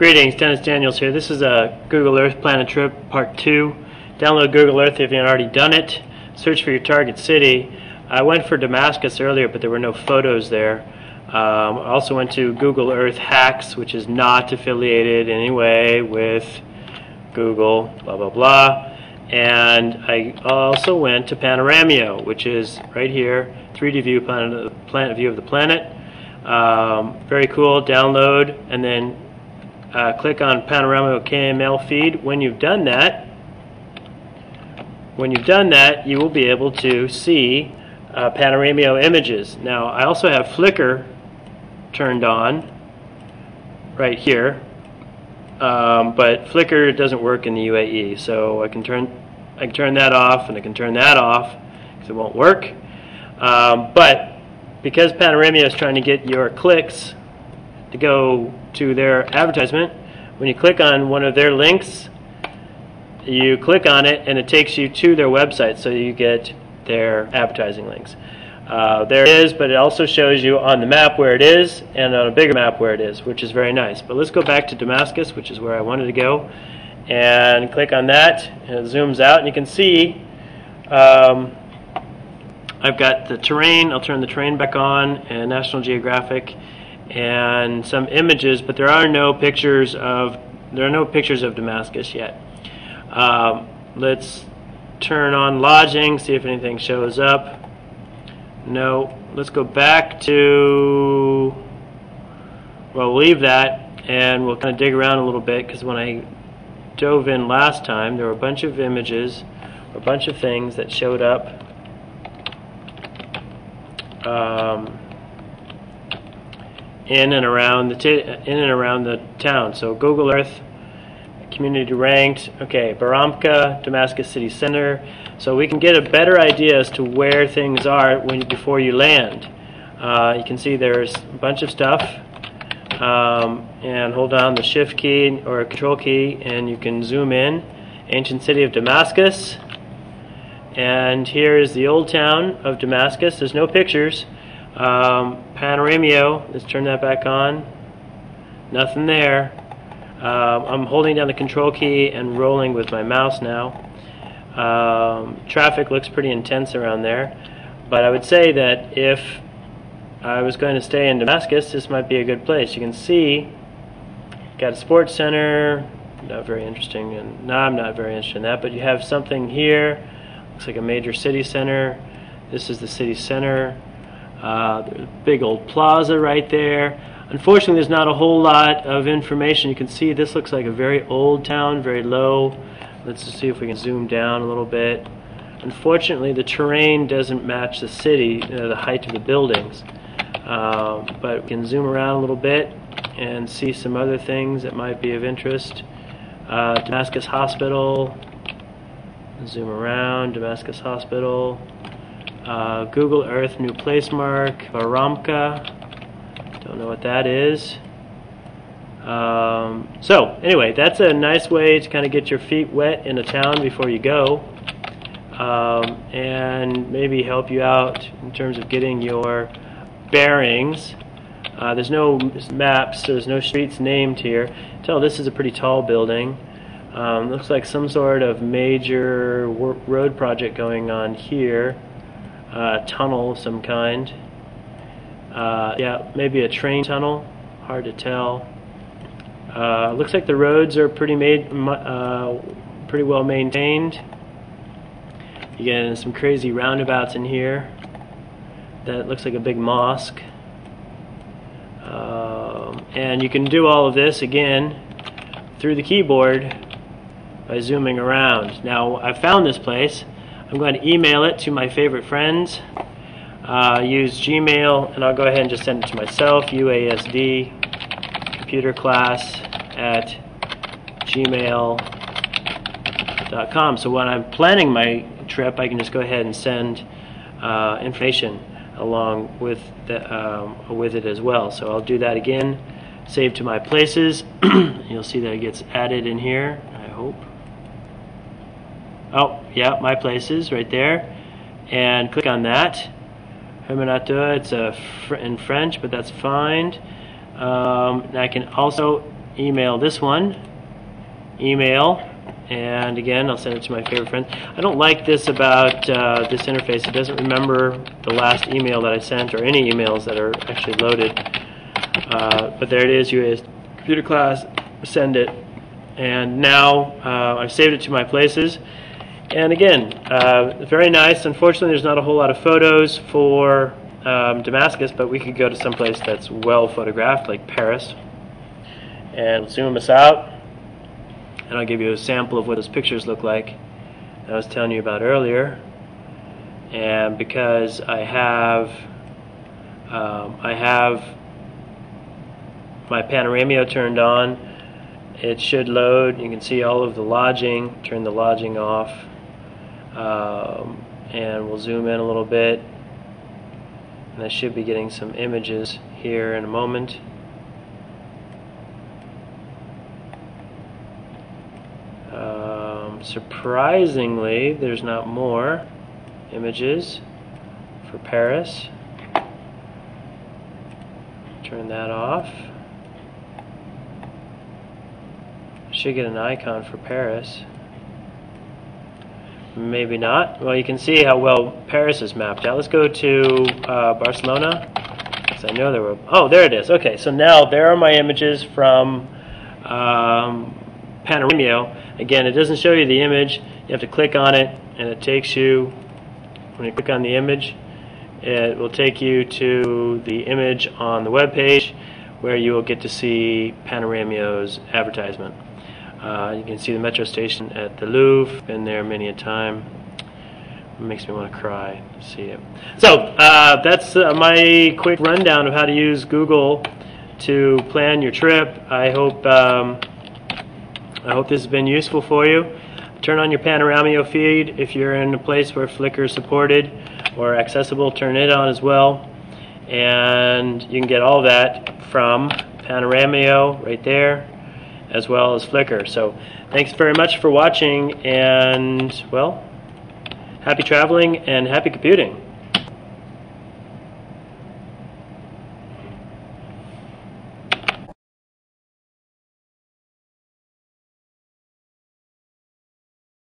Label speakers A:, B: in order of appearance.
A: Greetings, Dennis Daniels here. This is a Google Earth Planet Trip Part 2. Download Google Earth if you haven't already done it. Search for your target city. I went for Damascus earlier, but there were no photos there. Um, I also went to Google Earth Hacks, which is not affiliated in any way with Google, blah, blah, blah. And I also went to Panoramio, which is right here, 3D view, planet, planet view of the planet. Um, very cool, download, and then uh, click on Panoramio KML feed. When you've done that, when you've done that, you will be able to see uh, Panoramio images. Now, I also have Flickr turned on right here, um, but Flickr doesn't work in the UAE, so I can turn I can turn that off and I can turn that off because it won't work. Um, but because Panoramio is trying to get your clicks to go to their advertisement, when you click on one of their links, you click on it and it takes you to their website so you get their advertising links. Uh, there it is, but it also shows you on the map where it is and on a bigger map where it is, which is very nice. But let's go back to Damascus, which is where I wanted to go, and click on that, and it zooms out, and you can see um, I've got the terrain. I'll turn the terrain back on, and National Geographic, and some images, but there are no pictures of there are no pictures of Damascus yet. Um, let's turn on lodging, see if anything shows up. No, let's go back to. Well, we'll leave that, and we'll kind of dig around a little bit because when I dove in last time, there were a bunch of images, a bunch of things that showed up. Um, in and around the in and around the town. So Google Earth community ranked. Okay, Baramka, Damascus City Center. So we can get a better idea as to where things are when before you land. Uh, you can see there's a bunch of stuff. Um, and hold down the shift key or control key and you can zoom in. Ancient city of Damascus. And here is the old town of Damascus. There's no pictures. Um, Panoramio, let's turn that back on. Nothing there. Um, I'm holding down the control key and rolling with my mouse now. Um, traffic looks pretty intense around there, but I would say that if I was going to stay in Damascus, this might be a good place. You can see, got a sports center, not very interesting, and no, I'm not very interested in that, but you have something here, looks like a major city center. This is the city center. Uh, there's a big old plaza right there. Unfortunately, there's not a whole lot of information. You can see this looks like a very old town, very low. Let's just see if we can zoom down a little bit. Unfortunately, the terrain doesn't match the city, you know, the height of the buildings. Um, but we can zoom around a little bit and see some other things that might be of interest. Uh, Damascus Hospital. Zoom around, Damascus Hospital. Uh, Google Earth New Place Mark. Don't know what that is. Um, so, anyway, that's a nice way to kind of get your feet wet in a town before you go. Um, and maybe help you out in terms of getting your bearings. Uh, there's no maps, there's no streets named here. Tell this is a pretty tall building. Um, looks like some sort of major road project going on here uh, tunnel of some kind. Uh, yeah, maybe a train tunnel. Hard to tell. Uh, looks like the roads are pretty made, uh, pretty well maintained. You get some crazy roundabouts in here. That looks like a big mosque. Um, and you can do all of this again through the keyboard by zooming around. Now I found this place I'm going to email it to my favorite friends. Uh, use Gmail, and I'll go ahead and just send it to myself, UASD computer class at gmail.com. So when I'm planning my trip, I can just go ahead and send uh, information along with the, um, with it as well. So I'll do that again. Save to my places. You'll see that it gets added in here. I hope. Oh, yeah, my places right there. And click on that. Hermanatua, it's a fr in French, but that's fine. Um, I can also email this one, email, and again, I'll send it to my favorite friend I don't like this about uh, this interface. It doesn't remember the last email that I sent or any emails that are actually loaded. Uh, but there it is, UAS computer class, send it. And now uh, I've saved it to my places. And again, uh, very nice. Unfortunately, there's not a whole lot of photos for um, Damascus, but we could go to someplace that's well photographed, like Paris. And zoom us out and I'll give you a sample of what those pictures look like I was telling you about earlier and because I have um, I have my Panoramio turned on it should load you can see all of the lodging turn the lodging off um, and we'll zoom in a little bit and I should be getting some images here in a moment Um, surprisingly, there's not more images for Paris. Turn that off. Should get an icon for Paris. Maybe not. Well, you can see how well Paris is mapped out. Let's go to uh, Barcelona. Because I know there were. Oh, there it is. Okay, so now there are my images from um, Panoramio. Again, it doesn't show you the image. You have to click on it, and it takes you, when you click on the image, it will take you to the image on the web page where you will get to see Panoramio's advertisement. Uh, you can see the metro station at the Louvre, been there many a time. It makes me want to cry to see it. So uh, that's uh, my quick rundown of how to use Google to plan your trip. I hope um, I hope this has been useful for you. Turn on your Panoramio feed if you're in a place where Flickr is supported or accessible, turn it on as well. And you can get all that from Panoramio right there, as well as Flickr. So thanks very much for watching, and well, happy traveling and happy computing.